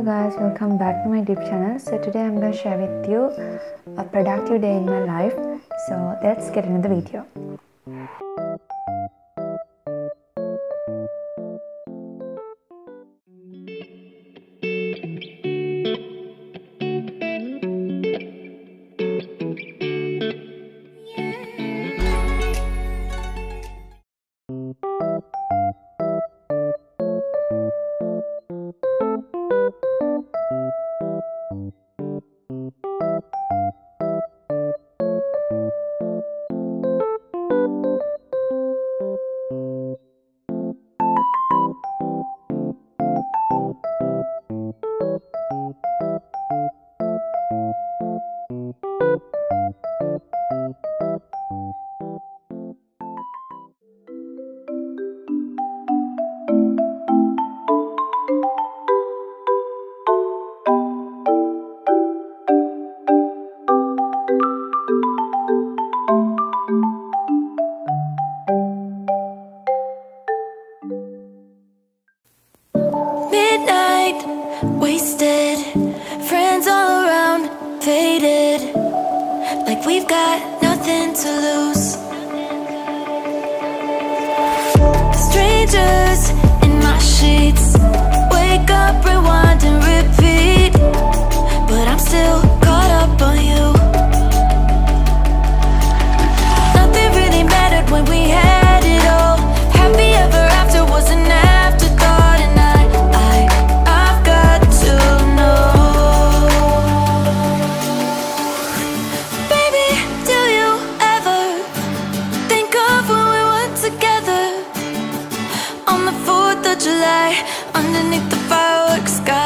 Hello guys, welcome back to my deep channel. So today I'm going to share with you a productive day in my life. So let's get into the video. Wasted, friends all around, faded, like we've got nothing to lose. Strangers July, underneath the fireworks sky?